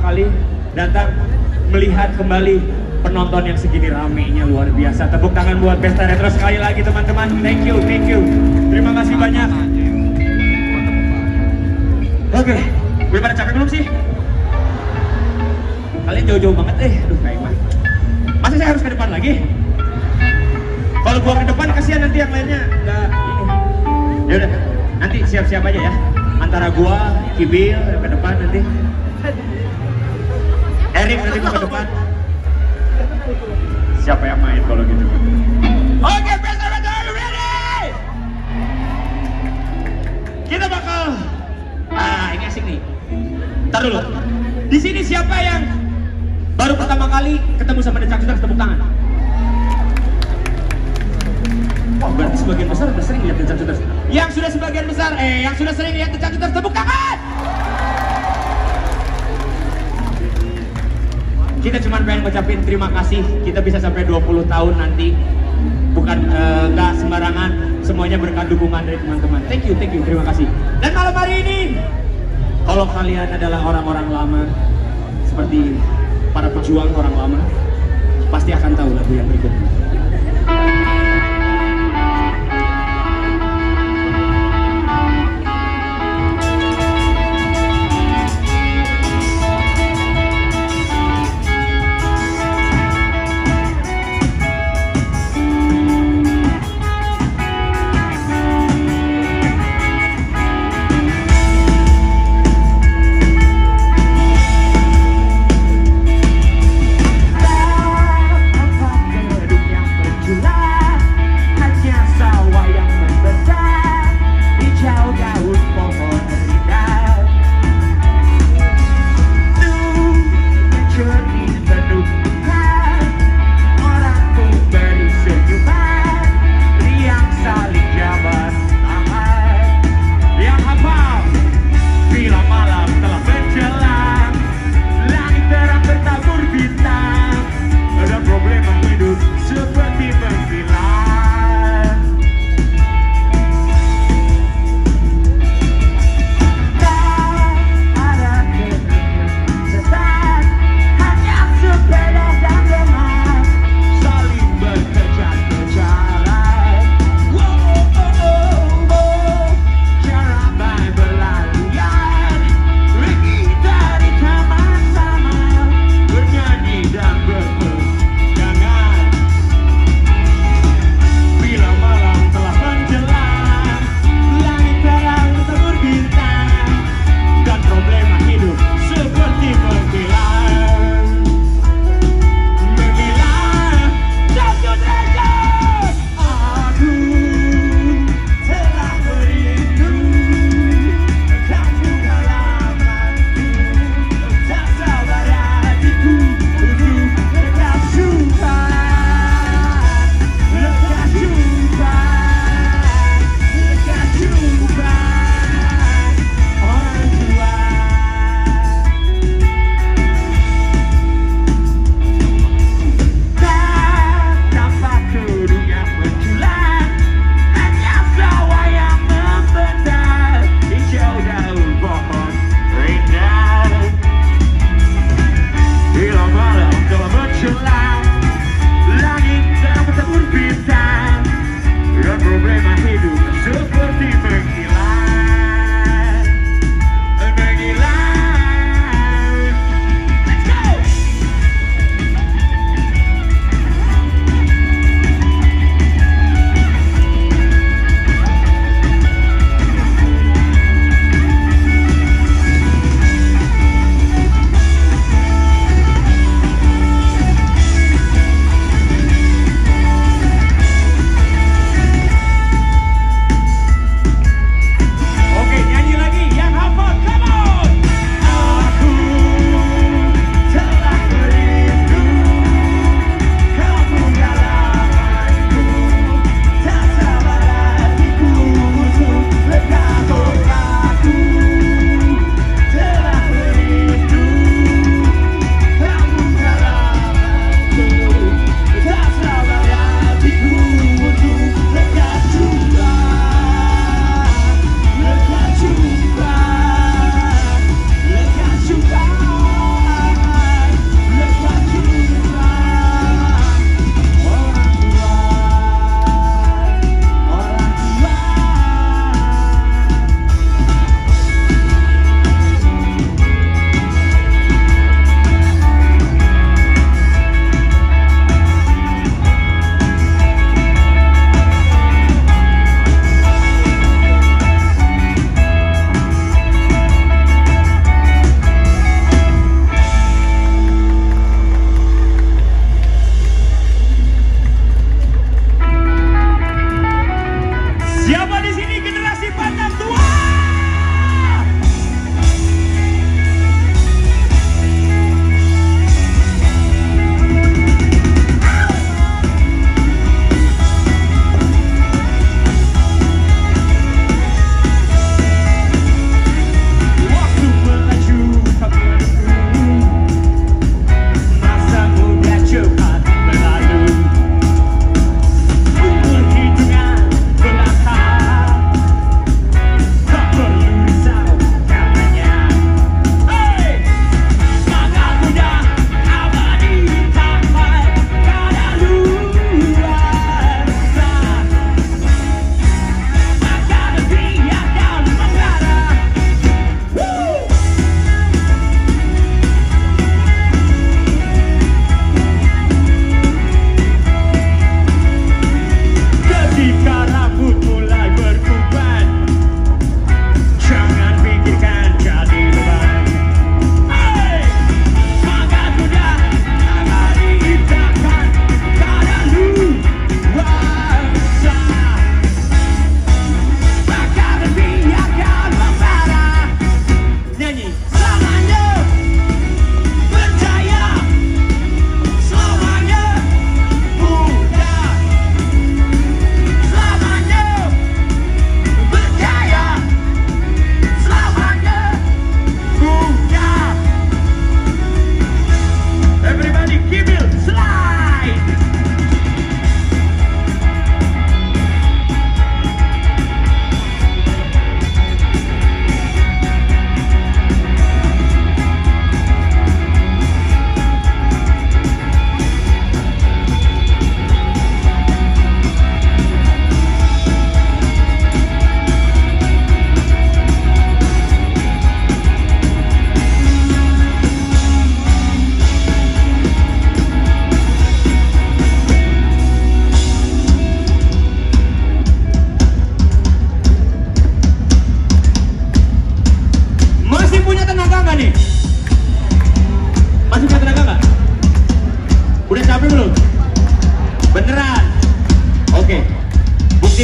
kali datang melihat kembali penonton yang segini ramenya luar biasa. Tepuk tangan buat Pesta Retro sekali lagi teman-teman. Thank you, thank you. Terima kasih banyak. Oke, okay. udah pada capek belum sih? Kalian jauh-jauh banget eh. Aduh, kayak mah. Masih saya harus ke depan lagi? Kalau gua ke depan kasihan nanti yang lainnya enggak ini. Ya udah, nanti siap-siap aja ya. Antara gua, Kibil ke depan nanti. Erik nanti ke depan. Siapa yang main kalau gitu? Oke okay, peserta are you ready? Kita bakal ah ini asik nih. Ntar dulu. Di sini siapa yang baru pertama kali ketemu sama decak Sutar, tepuk tangan? Wah, berarti sebagian besar udah sering lihat decak sudah. Yang sudah sebagian besar, eh, yang sudah sering lihat decak Sutar, tepuk tangan. Kita cuma pengen ngucapin terima kasih. Kita bisa sampai 20 tahun nanti. Bukan eh, nggak sembarangan, semuanya berkat dukungan dari teman-teman. Thank you, thank you, terima kasih. Dan malam hari ini, kalau kalian adalah orang-orang lama, seperti para pejuang orang lama, pasti akan tahu lagu yang berikut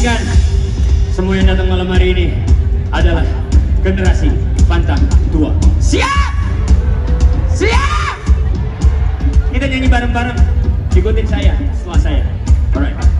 pastikan semua yang datang malam hari ini adalah generasi pantang tua. Siap! Siap! Kita nyanyi bareng-bareng. Ikutin saya, setelah saya. Alright.